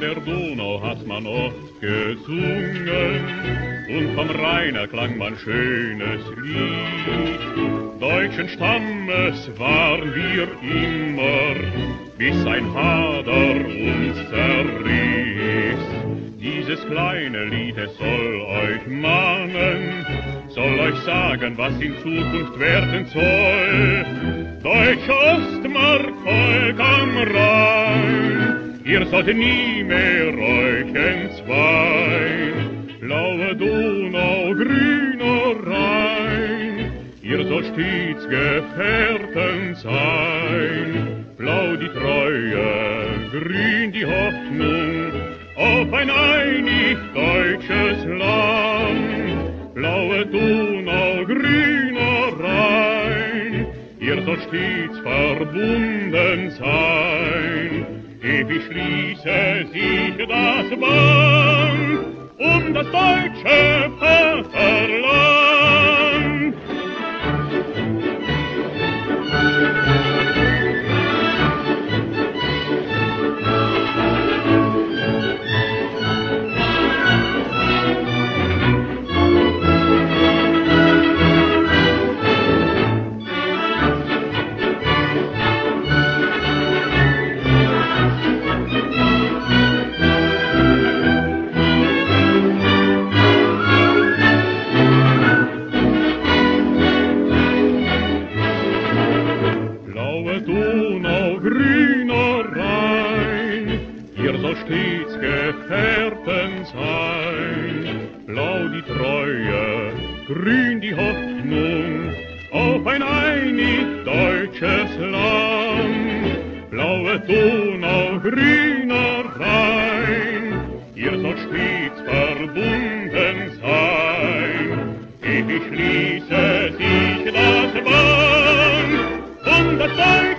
der Donau hat man oft gesungen und vom Rhein erklang man schönes Lied. Deutschen Stammes waren wir immer, bis ein Hader uns zerriss. Dieses kleine Lied, es soll euch mahnen, soll euch sagen, was in Zukunft werden soll. Deutsch Ostmark, Volk am Rhein. Ihr sollt nie mehr euch entzweien. Blaue Donau, grüner Rhein, ihr sollt stets Gefährten sein. Blau die Treue, grün die Hoffnung, auf ein einig deutsches Land. Blaue Donau, grüner Rhein, ihr sollt stets verbunden sein. Ewig schließe sich das Band um das deutsche Vaterland. Donau, grüner Rhein, ihr soll stets Gefährten sein. Blau die Treue, grün die Hoffnung, auf ein einig deutsches Land. Blaue Donau, grüner Rhein, ihr soll stets verbunden sein. Ich schließe sich das Band, und das Band